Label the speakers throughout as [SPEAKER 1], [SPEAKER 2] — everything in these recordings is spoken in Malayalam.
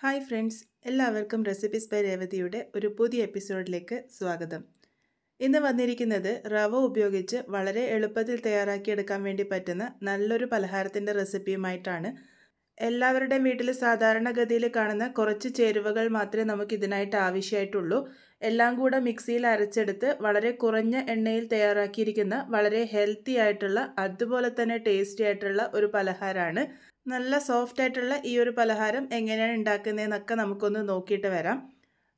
[SPEAKER 1] ഹായ് ഫ്രണ്ട്സ് എല്ലാവർക്കും റെസിപ്പീസ് ബൈ രേവതിയുടെ ഒരു പുതിയ എപ്പിസോഡിലേക്ക് സ്വാഗതം. ഇന്ന് വന്നിരിക്കുന്നത് റവ ഉപയോഗിച്ച് വളരെ എളുപ്പത്തിൽ തയ്യാറാക്കിയെടുക്കാൻ വേണ്ടി പറ്റുന്ന നല്ലൊരു പലഹാരത്തിന്റെ റെസിപ്പിയുമായിട്ടാണ് എല്ലാവരുടെയും വീട്ടിൽ സാധാരണഗതിയിൽ കാണുന്ന കുറച്ച് ചേരുവകൾ മാത്രമേ നമുക്ക് ഇതിനായിട്ട് ആവശ്യമായിട്ടുള്ളൂ. എല്ലാം കൂടെ മിക്സിയിൽ അരച്ചെടുത്ത് വളരെ കുറഞ്ഞ എണ്ണയിൽ തയ്യാറാക്കിയിരിക്കുന്ന വളരെ ഹെൽത്തി ആയിട്ടുള്ള അതുപോലെ തന്നെ ടേസ്റ്റി ആയിട്ടുള്ള ഒരു പലഹാരമാണ് നല്ല സോഫ്റ്റ് ആയിട്ടുള്ള ഈ ഒരു പലഹാരം എങ്ങനെയാണ് ഉണ്ടാക്കുന്നതെന്നൊക്കെ നമുക്കൊന്ന് നോക്കിയിട്ട് വരാം.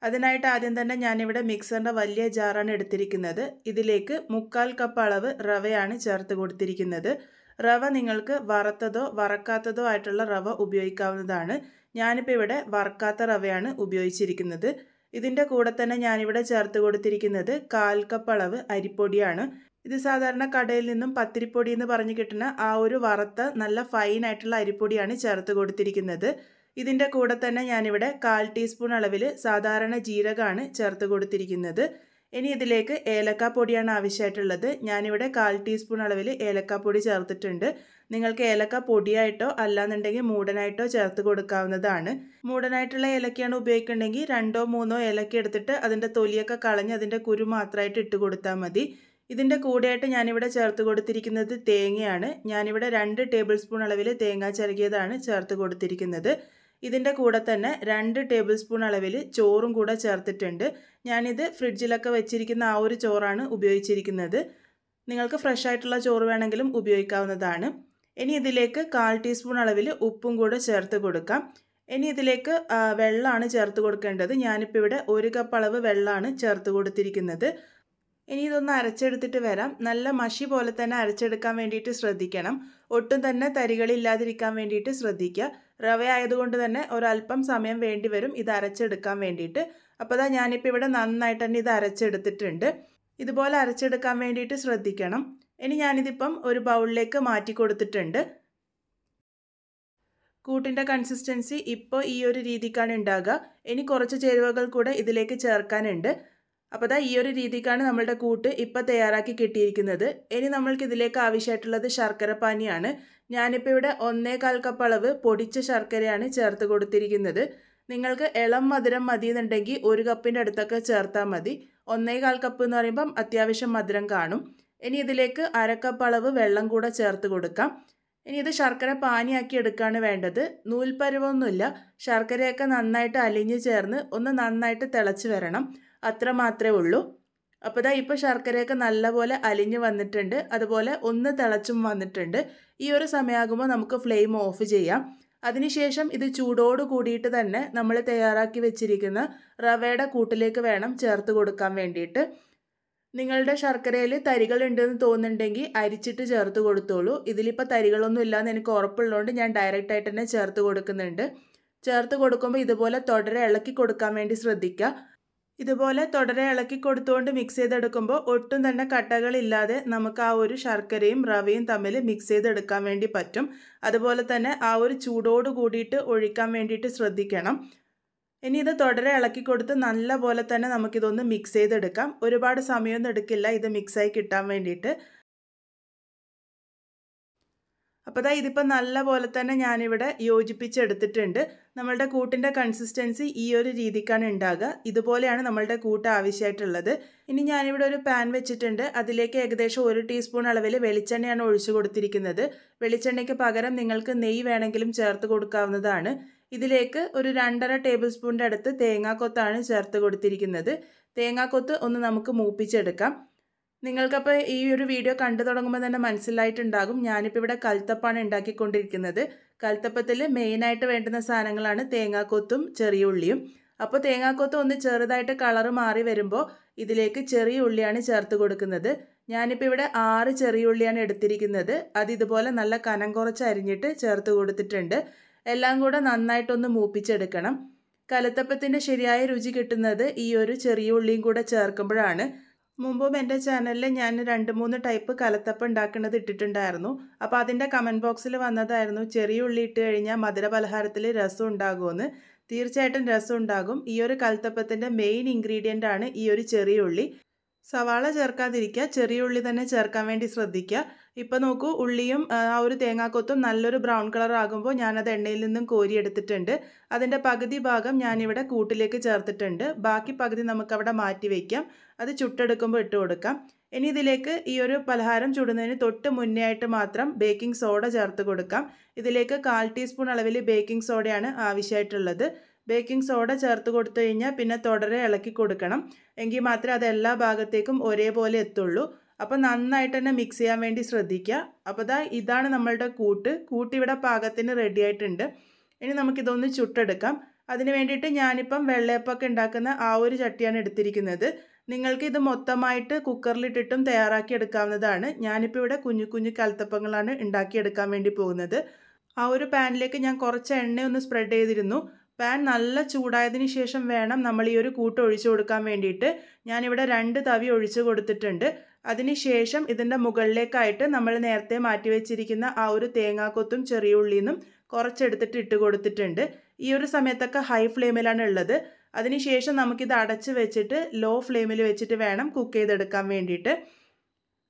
[SPEAKER 1] അതിനായിട്ട് ആദ്യം തന്നെ ഞാനിവിടെ മിക്സറിന്റെ വലിയ ജാറാണ് എടുത്തിരിക്കുന്നത്. ഇതിലേക്ക് മുക്കാൽ കപ്പ് അളവ് റവയാണ് ചേർത്ത് കൊടുത്തിരിക്കുന്നത്. റവ നിങ്ങൾക്ക് വറുത്തതോ വറക്കാത്തതോ ആയിട്ടുള്ള റവ ഉപയോഗിക്കാവുന്നതാണ്. ഞാനിപ്പോൾ ഇവിടെ വറക്കാത്ത റവയാണ് ഉപയോഗിച്ചിരിക്കുന്നത്. ഇതിന്റെ കൂടെ തന്നെ ഞാനിവിടെ ചേർത്ത് കൊടുത്തിരിക്കുന്നത് കാൽ കപ്പ് അളവ് അരിപ്പൊടിയാണ്. ഇത് സാധാരണ കടയിൽ നിന്നും പത്തിരിപ്പൊടി എന്ന് പറഞ്ഞു കിട്ടുന്ന ആ ഒരു വറുത്ത നല്ല ഫൈൻ ആയിട്ടുള്ള അരിപ്പൊടിയാണ് ചേർത്ത് കൊടുത്തിരിക്കുന്നത്. ഇതിന്റെ കൂടെ തന്നെ ഞാനിവിടെ കാൽ ടീസ്പൂൺ അളവിൽ സാധാരണ ജീരകമാണ് ചേർത്ത് കൊടുത്തിരിക്കുന്നത്. ഇനി ഇതിലേക്ക് ഏലക്കാപ്പൊടിയാണ് ആവശ്യമായിട്ടുള്ളത്. ഞാനിവിടെ കാൽ ടീസ്പൂൺ അളവിൽ ഏലക്കാപ്പൊടി ചേർത്തിട്ടുണ്ട്. നിങ്ങൾക്ക് ഏലക്ക പൊടിയായിട്ടോ അല്ലാന്നുണ്ടെങ്കിൽ മൂടനായിട്ടോ ചേർത്ത് കൊടുക്കാവുന്നതാണ്. മൂടനായിട്ടുള്ള ഏലക്കയാണ് ഉപയോഗിക്കുന്നുണ്ടെങ്കിൽ രണ്ടോ മൂന്നോ ഏലക്ക എടുത്തിട്ട് അതിന്റെ തൊലിയൊക്കെ കളഞ്ഞ് അതിന്റെ കുരു മാത്രമായിട്ട് ഇട്ട് കൊടുത്താൽ മതി. ഇതിന്റെ കൂടെയായിട്ട് ഞാനിവിടെ ചേർത്ത് കൊടുത്തിരിക്കുന്നത് തേങ്ങയാണ്. ഞാനിവിടെ രണ്ട് ടേബിൾ സ്പൂൺ അളവിൽ തേങ്ങ ചിരകിയതാണ് ചേർത്ത് കൊടുത്തിരിക്കുന്നത്. ഇതിന്റെ കൂടെ തന്നെ രണ്ട് ടേബിൾ സ്പൂൺ അളവിൽ ചോറും കൂടെ ചേർത്തിട്ടുണ്ട്. ഞാനിത് ഫ്രിഡ്ജിലൊക്കെ വെച്ചിരിക്കുന്ന ആ ഒരു ചോറാണ് ഉപയോഗിച്ചിരിക്കുന്നത്. നിങ്ങൾക്ക് ഫ്രഷ് ആയിട്ടുള്ള ചോറ് വേണമെങ്കിലും ഉപയോഗിക്കാവുന്നതാണ്. ഇനി ഇതിലേക്ക് കാൽ ടീസ്പൂൺ അളവിൽ ഉപ്പും കൂടെ ചേർത്ത് കൊടുക്കാം. ഇനി ഇതിലേക്ക് വെള്ളമാണ് ചേർത്ത് കൊടുക്കേണ്ടത്. ഞാനിപ്പോൾ ഇവിടെ ഒരു കപ്പ് അളവ് വെള്ളമാണ് ചേർത്ത് കൊടുത്തിരിക്കുന്നത്. ഇനി ഇതൊന്ന് അരച്ചെടുത്തിട്ട് വരാം. നല്ല മഷി പോലെ തന്നെ അരച്ചെടുക്കാൻ വേണ്ടിയിട്ട് ശ്രദ്ധിക്കണം. ഒട്ടും തന്നെ തരികളില്ലാതിരിക്കാൻ വേണ്ടിയിട്ട് ശ്രദ്ധിക്കുക. റവ ആയതുകൊണ്ട് തന്നെ ഒരല്പം സമയം വേണ്ടി വരും ഇത് അരച്ചെടുക്കാൻ വേണ്ടിയിട്ട്. അപ്പോൾ അതാ ഞാനിപ്പോൾ ഇവിടെ നന്നായിട്ട് തന്നെ ഇത് അരച്ചെടുത്തിട്ടുണ്ട്. ഇതുപോലെ അരച്ചെടുക്കാൻ വേണ്ടിയിട്ട് ശ്രദ്ധിക്കണം. ഇനി ഞാനിതിപ്പം ഒരു ബൗളിലേക്ക് മാറ്റി കൊടുത്തിട്ടുണ്ട്. കൂട്ടിന്റെ കൺസിസ്റ്റൻസി ഇപ്പോൾ ഈ ഒരു രീതിക്കാണ് ഉണ്ടാകുക. ഇനി കുറച്ച് ചേരുവകൾ കൂടെ ഇതിലേക്ക് ചേർക്കാനുണ്ട്. അപ്പോൾ അതാ ഈ ഒരു രീതിക്കാണ് നമ്മളുടെ കൂട്ട് ഇപ്പോൾ തയ്യാറാക്കി കിട്ടിയിരിക്കുന്നത്. ഇനി നമ്മൾക്ക് ഇതിലേക്ക് ആവശ്യമായിട്ടുള്ളത് ശർക്കര പാനിയാണ്. ഞാനിപ്പോൾ ഇവിടെ ഒന്നേകാൽ കപ്പ് അളവ് പൊടിച്ച ശർക്കരയാണ് ചേർത്ത് കൊടുത്തിരിക്കുന്നത്. നിങ്ങൾക്ക് ഇളം മധുരം മതി എന്നുണ്ടെങ്കിൽ ഒരു കപ്പിന്റെ അടുത്തൊക്കെ ചേർത്താൽ മതി. ഒന്നേകാൽ കപ്പ് എന്ന് പറയുമ്പം അത്യാവശ്യം മധുരം കാണും. ഇനി ഇതിലേക്ക് അരക്കപ്പ് അളവ് വെള്ളം കൂടെ ചേർത്ത് കൊടുക്കാം. ഇനി ഇത് ശർക്കര പാനിയാക്കി എടുക്കുകയാണ് വേണ്ടത്. നൂൽപ്പരുവൊന്നുമില്ല. ശർക്കരയൊക്കെ നന്നായിട്ട് അലിഞ്ഞ് ചേർന്ന് ഒന്ന് നന്നായിട്ട് തിളച്ച് വരണം. അത്ര മാത്രമേ ഉള്ളൂ. അപ്പോൾ ദാ ഇപ്പോൾ ശർക്കരയൊക്കെ നല്ലപോലെ അലിഞ്ഞ് വന്നിട്ടുണ്ട്. അതുപോലെ ഒന്ന് തിളച്ചും വന്നിട്ടുണ്ട്. ഈ ഒരു സമയമാകുമ്പോൾ നമുക്ക് ഫ്ലെയിം ഓഫ് ചെയ്യാം. അതിനുശേഷം ഇത് ചൂടോട് കൂടിയിട്ട് തന്നെ നമ്മൾ തയ്യാറാക്കി വെച്ചിരിക്കുന്ന റവയുടെ കൂട്ടിലേക്ക് വേണം ചേർത്ത് കൊടുക്കാൻ വേണ്ടിയിട്ട്. നിങ്ങളുടെ ശർക്കരയിൽ തരികൾ ഉണ്ടെന്ന് തോന്നുന്നുണ്ടെങ്കിൽ അരിച്ചിട്ട് ചേർത്ത് കൊടുത്തോളൂ. ഇതിലിപ്പോൾ തരികളൊന്നും ഇല്ലയെന്ന് എനിക്ക് ഉറപ്പുള്ളതുകൊണ്ട് ഞാൻ ഡയറക്റ്റായിട്ട് തന്നെ ചേർത്ത് കൊടുക്കുന്നുണ്ട്. ചേർത്ത് കൊടുക്കുമ്പോൾ ഇതുപോലെ തുടരെ ഇളക്കി കൊടുക്കാൻ വേണ്ടി ശ്രദ്ധിക്കുക. ഇതുപോലെ തുടരെ ഇളക്കി കൊടുത്തുകൊണ്ട് മിക്സ് ചെയ്തെടുക്കുമ്പോൾ ഒട്ടും തന്നെ കട്ടകളില്ലാതെ നമുക്ക് ആ ഒരു ശർക്കരയും റവയും തമ്മിൽ മിക്സ് ചെയ്തെടുക്കാൻ വേണ്ടി പറ്റും. അതുപോലെ തന്നെ ആ ഒരു ചൂടോട് കൂടിയിട്ട് ഒഴിക്കാൻ വേണ്ടിയിട്ട് ശ്രദ്ധിക്കണം. ഇനി ഇത് തുടരെ ഇളക്കി കൊടുത്ത് നല്ല പോലെ തന്നെ നമുക്കിതൊന്ന് മിക്സ് ചെയ്തെടുക്കാം. ഒരുപാട് സമയമൊന്നും എടുക്കില്ല ഇത് മിക്സായി കിട്ടാൻ വേണ്ടിയിട്ട്. അപ്പോൾ ഇതിപ്പോൾ നല്ല പോലെ തന്നെ ഞാനിവിടെ യോജിപ്പിച്ചെടുത്തിട്ടുണ്ട്. നമ്മളുടെ കൂട്ടിന്റെ കൺസിസ്റ്റൻസി ഈ ഒരു രീതിക്കാണ് ഉണ്ടാകുക. ഇതുപോലെയാണ് നമ്മളുടെ കൂട്ട് ആവശ്യമായിട്ടുള്ളത്. ഇനി ഞാനിവിടെ ഒരു പാൻ വെച്ചിട്ടുണ്ട്. അതിലേക്ക് ഏകദേശം ഒരു ടീസ്പൂൺ അളവിൽ വെളിച്ചെണ്ണയാണ് ഒഴിച്ചു കൊടുത്തിരിക്കുന്നത്. വെളിച്ചെണ്ണയ്ക്ക് പകരം നിങ്ങൾക്ക് നെയ്യ് വേണമെങ്കിലും ചേർത്ത് കൊടുക്കാവുന്നതാണ്. ഇതിലേക്ക് ഒരു രണ്ടര ടേബിൾ സ്പൂണിന്റെ അടുത്ത് തേങ്ങാക്കൊത്താണ് ചേർത്ത് കൊടുത്തിരിക്കുന്നത്. തേങ്ങാക്കൊത്ത് ഒന്ന് നമുക്ക് മൂപ്പിച്ചെടുക്കാം. നിങ്ങൾക്കപ്പോൾ ഈ ഒരു വീഡിയോ കണ്ടു തുടങ്ങുമ്പോൾ തന്നെ മനസ്സിലായിട്ടുണ്ടാകും. ഞാനിപ്പോൾ ഇവിടെ കൽത്തപ്പാണ് ഉണ്ടാക്കിക്കൊണ്ടിരിക്കുന്നത്. കൽത്തപ്പത്തിൽ മെയിനായിട്ട് വേണ്ടുന്ന സാധനങ്ങളാണ് തേങ്ങാക്കൊത്തും ചെറിയ ഉള്ളിയും. അപ്പോൾ തേങ്ങാക്കൊത്ത് ഒന്ന് ചെറുതായിട്ട് കളറ് മാറി വരുമ്പോൾ ഇതിലേക്ക് ചെറിയ ഉള്ളിയാണ് ചേർത്ത് കൊടുക്കുന്നത്. ഞാനിപ്പോൾ ഇവിടെ ആറ് ചെറിയ ഉള്ളിയാണ് എടുത്തിരിക്കുന്നത്. അത് ഇതുപോലെ നല്ല കനം കുറച്ച് അരിഞ്ഞിട്ട് ചേർത്ത് കൊടുത്തിട്ടുണ്ട്. എല്ലാം കൂടെ നന്നായിട്ടൊന്ന് മൂപ്പിച്ചെടുക്കണം. കലത്തപ്പത്തിന്റെ ശരിയായ രുചി കിട്ടുന്നത് ഈ ഒരു ചെറിയ ഉള്ളിയും കൂടെ ചേർക്കുമ്പോഴാണ്. മുമ്പും എന്റെ ചാനലിൽ ഞാൻ രണ്ട് മൂന്ന് ടൈപ്പ് കലത്തപ്പം ഉണ്ടാക്കുന്നത് ഇട്ടിട്ടുണ്ടായിരുന്നു. അപ്പോൾ അതിന്റെ കമന്റ് ബോക്സിൽ വന്നതായിരുന്നു ചെറിയ ഉള്ളി ഇട്ട് കഴിഞ്ഞാൽ മധുര പലഹാരത്തിൽ രസം ഉണ്ടാകുമെന്ന് തീർച്ചയായിട്ടും രസം ഉണ്ടാകും. ഈ ഒരു കലത്തപ്പത്തിന്റെ മെയിൻ ഇൻഗ്രീഡിയന്റ് ആണ് ഈ ഒരു ചെറിയ ഉള്ളി. സവാള ചേർക്കാതിരിക്കുക ചെറിയ ഉള്ളി തന്നെ ചേർക്കാൻ വേണ്ടി ശ്രദ്ധിക്കുക. ഇപ്പോൾ നോക്കൂ ഉള്ളിയും ആ ഒരു തേങ്ങാക്കൊത്തും നല്ലൊരു ബ്രൗൺ കളർ ആകുമ്പോൾ ഞാനത് എണ്ണയിൽ നിന്നും കോരിയെടുത്തിട്ടുണ്ട് അതിന്റെ പകുതി ഭാഗം ഞാനിവിടെ കൂട്ടിലേക്ക് ചേർത്തിട്ടുണ്ട്. ബാക്കി പകുതി നമുക്കവിടെ മാറ്റി വയ്ക്കാം അത് ചുട്ടെടുക്കുമ്പോൾ ഇട്ട് കൊടുക്കാം. ഇനി ഇതിലേക്ക് ഈ ഒരു പലഹാരം ചുടുന്നതിന് തൊട്ട് മുന്നേ ആയിട്ട് മാത്രം ബേക്കിംഗ് സോഡ ചേർത്ത് കൊടുക്കാം. ഇതിലേക്ക് കാൽ ടീസ്പൂൺ അളവിൽ ബേക്കിംഗ് സോഡയാണ് ആവശ്യമായിട്ടുള്ളത്. ബേക്കിംഗ് സോഡ ചേർത്ത് കൊടുത്തു കഴിഞ്ഞാൽ പിന്നെ തുടരെ ഇളക്കി കൊടുക്കണം. എങ്കിൽ മാത്രമേ അത് എല്ലാ ഭാഗത്തേക്കും ഒരേപോലെ എത്തുള്ളൂ. അപ്പോൾ നന്നായിട്ട് തന്നെ മിക്സ് ചെയ്യാൻ വേണ്ടി ശ്രദ്ധിക്കുക. അപ്പോൾ ഇതാ ഇതാണ് നമ്മളുടെ കൂട്ട്. കൂട്ട് ഇവിടെ പാകത്തിന് റെഡി ആയിട്ടുണ്ട്. ഇനി നമുക്കിതൊന്ന് ചുട്ടെടുക്കാം. അതിന് വേണ്ടിയിട്ട് ഞാനിപ്പം വെള്ളയപ്പൊക്കെ ഉണ്ടാക്കുന്ന ആ ഒരു ചട്ടിയാണ് എടുത്തിരിക്കുന്നത്. നിങ്ങൾക്ക് ഇത് മൊത്തമായിട്ട് കുക്കറിലിട്ടിട്ടും തയ്യാറാക്കി എടുക്കാവുന്നതാണ്. ഞാനിപ്പോൾ ഇവിടെ കുഞ്ഞു കുഞ്ഞു കലത്തപ്പങ്ങളാണ് ഉണ്ടാക്കിയെടുക്കാൻ വേണ്ടി പോകുന്നത്. ആ ഒരു പാനിലേക്ക് ഞാൻ കുറച്ച് എണ്ണ ഒന്ന് സ്പ്രെഡ് ചെയ്തിരുന്നു. പാൻ നല്ല ചൂടായതിന് ശേഷം വേണം നമ്മൾ ഈ ഒരു കൂട്ട് ഒഴിച്ചു കൊടുക്കാൻ വേണ്ടിയിട്ട്. ഞാനിവിടെ രണ്ട് തവി ഒഴിച്ചു കൊടുത്തിട്ടുണ്ട്. അതിന് ശേഷം ഇതിന്റെ മുകളിലേക്കായിട്ട് നമ്മൾ നേരത്തെ മാറ്റി വെച്ചിരിക്കുന്ന ആ ഒരു തേങ്ങാക്കൊത്തും ചെറിയ ഉള്ളിന്നും കുറച്ചെടുത്തിട്ട് ഇട്ട് കൊടുത്തിട്ടുണ്ട്. ഈ ഒരു സമയത്തൊക്കെ ഹൈ ഫ്ലെയിമിലാണ് ഉള്ളത്. അതിനുശേഷം നമുക്കിത് അടച്ച് വെച്ചിട്ട് ലോ ഫ്ലെയിമിൽ വെച്ചിട്ട് വേണം കുക്ക് ചെയ്തെടുക്കാൻ വേണ്ടിയിട്ട്.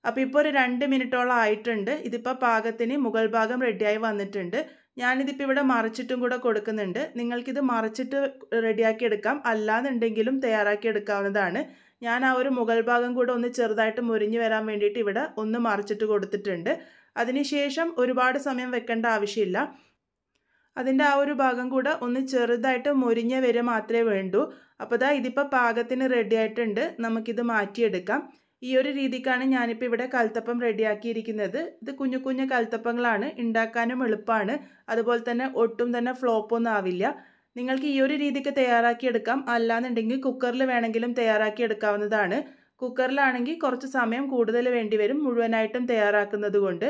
[SPEAKER 1] അപ്പോൾ ഇപ്പോൾ ഒരു രണ്ട് മിനിറ്റോളം ആയിട്ടുണ്ട്. ഇതിപ്പോൾ പാകത്തിന് മുകൾ ഭാഗം റെഡിയായി വന്നിട്ടുണ്ട്. ഞാനിതിപ്പോൾ ഇവിടെ മറിച്ചിട്ടും കൂടെ കൊടുക്കുന്നുണ്ട്. നിങ്ങൾക്കിത് മറിച്ചിട്ട് റെഡിയാക്കി എടുക്കാം. അല്ലാന്നുണ്ടെങ്കിലും തയ്യാറാക്കി എടുക്കാവുന്നതാണ്. ഞാൻ ആ ഒരു മുകൾ ഭാഗം കൂടെ ഒന്ന് ചെറുതായിട്ട് മുരിഞ്ഞു വരാൻ വേണ്ടിയിട്ട് ഇവിടെ ഒന്ന് മറിച്ചിട്ട് കൊടുത്തിട്ടുണ്ട്. അതിനുശേഷം ഒരുപാട് സമയം വെക്കേണ്ട ആവശ്യമില്ല. അതിന്റെ ആ ഒരു ഭാഗം കൂടെ ഒന്ന് ചെറുതായിട്ട് മുരിഞ്ഞ വരെ മാത്രമേ വേണ്ടൂ. അപ്പോൾ ഇതാ ഇതിപ്പോൾ പാകത്തിന് റെഡി ആയിട്ടുണ്ട്. നമുക്കിത് മാറ്റിയെടുക്കാം. ഈ ഒരു രീതിക്കാണ് ഞാനിപ്പോൾ ഇവിടെ കൽത്തപ്പം റെഡിയാക്കിയിരിക്കുന്നത്. ഇത് കുഞ്ഞു കുഞ്ഞു കൽത്തപ്പങ്ങളാണ്. ഉണ്ടാക്കാനും എളുപ്പമാണ് അതുപോലെ തന്നെ ഒട്ടും തന്നെ ഫ്ലോപ്പൊന്നും ആവില്ല. നിങ്ങൾക്ക് ഈ ഒരു രീതിക്ക് തയ്യാറാക്കിയെടുക്കാം. അല്ലാന്നുണ്ടെങ്കിൽ കുക്കറിൽ വേണമെങ്കിലും തയ്യാറാക്കിയെടുക്കാവുന്നതാണ്. കുക്കറിലാണെങ്കിൽ കുറച്ച് സമയം കൂടുതൽ വേണ്ടി വരും മുഴുവനായിട്ടും തയ്യാറാക്കുന്നത് കൊണ്ട്.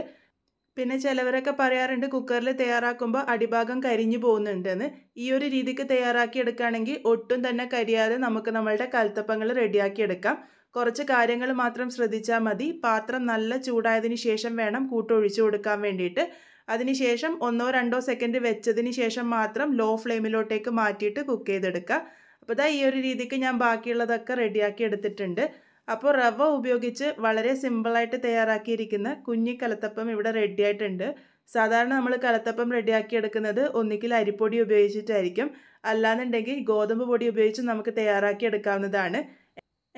[SPEAKER 1] പിന്നെ ചിലവരൊക്കെ പറയാറുണ്ട് കുക്കറിൽ തയ്യാറാക്കുമ്പോൾ അടിഭാഗം കരിഞ്ഞു പോകുന്നുണ്ടെന്ന്. ഈ ഒരു രീതിക്ക് തയ്യാറാക്കി എടുക്കുകയാണെങ്കിൽ ഒട്ടും തന്നെ കരിയാതെ നമുക്ക് നമ്മളുടെ കൽത്തപ്പങ്ങൾ റെഡിയാക്കി എടുക്കാം കുറച്ച് കാര്യങ്ങൾ മാത്രം ശ്രദ്ധിച്ചാൽ മതി. പാത്രം നല്ല ചൂടായതിന് ശേഷം വേണം കൂട്ടൊഴിച്ചു കൊടുക്കാൻ വേണ്ടിയിട്ട്. അതിനുശേഷം ഒന്നോ രണ്ടോ സെക്കൻഡ് വെച്ചതിന് ശേഷം മാത്രം ലോ ഫ്ലെയിമിലോട്ടേക്ക് മാറ്റിയിട്ട് കുക്ക് ചെയ്തെടുക്കുക. അപ്പോൾ ഇതാ ഈ ഒരു രീതിക്ക് ഞാൻ ബാക്കിയുള്ളതൊക്കെ റെഡിയാക്കി എടുത്തിട്ടുണ്ട്. അപ്പോൾ റവ ഉപയോഗിച്ച് വളരെ സിമ്പിളായിട്ട് തയ്യാറാക്കിയിരിക്കുന്ന കുഞ്ഞി കലത്തപ്പം ഇവിടെ റെഡിയായിട്ടുണ്ട് സാധാരണ നമ്മൾ കലത്തപ്പം റെഡിയാക്കി എടുക്കുന്നത് ഒന്നിക്കിൽ അരിപ്പൊടി ഉപയോഗിച്ചിട്ടായിരിക്കും. അല്ലാന്നുണ്ടെങ്കിൽ ഗോതമ്പ് പൊടി ഉപയോഗിച്ച് നമുക്ക് തയ്യാറാക്കി എടുക്കാവുന്നതാണ്.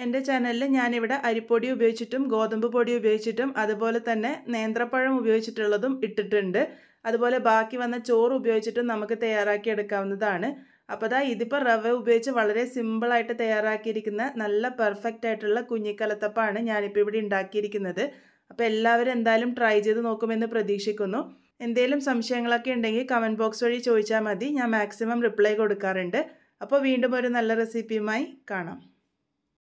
[SPEAKER 1] എന്റെ ചാനലിൽ ഞാനിവിടെ അരിപ്പൊടി ഉപയോഗിച്ചിട്ടും ഗോതമ്പ് പൊടി ഉപയോഗിച്ചിട്ടും അതുപോലെ തന്നെ നേന്ത്രപ്പഴം ഉപയോഗിച്ചിട്ടുള്ളതും ഇട്ടിട്ടുണ്ട്. അതുപോലെ ബാക്കി വന്ന ചോറ് ഉപയോഗിച്ചിട്ടും നമുക്ക് തയ്യാറാക്കി എടുക്കാവുന്നതാണ്. അപ്പോൾ അതാ ഇതിപ്പോൾ റവ ഉപയോഗിച്ച് വളരെ സിമ്പിളായിട്ട് തയ്യാറാക്കിയിരിക്കുന്ന നല്ല പെർഫെക്റ്റ് ആയിട്ടുള്ള കുഞ്ഞിക്കലത്തപ്പാണ് ഞാനിപ്പോൾ ഇവിടെ ഉണ്ടാക്കിയിരിക്കുന്നത്. അപ്പോൾ എല്ലാവരും എന്തായാലും ട്രൈ ചെയ്ത് നോക്കുമെന്ന് പ്രതീക്ഷിക്കുന്നു. എന്തെങ്കിലും സംശയങ്ങളൊക്കെ ഉണ്ടെങ്കിൽ കമന്റ് ബോക്സ് വഴി ചോദിച്ചാൽ മതി. ഞാൻ മാക്സിമം റിപ്ലൈ കൊടുക്കാറുണ്ട്. അപ്പോൾ വീണ്ടും ഒരു നല്ല റെസിപ്പിയുമായി കാണാം.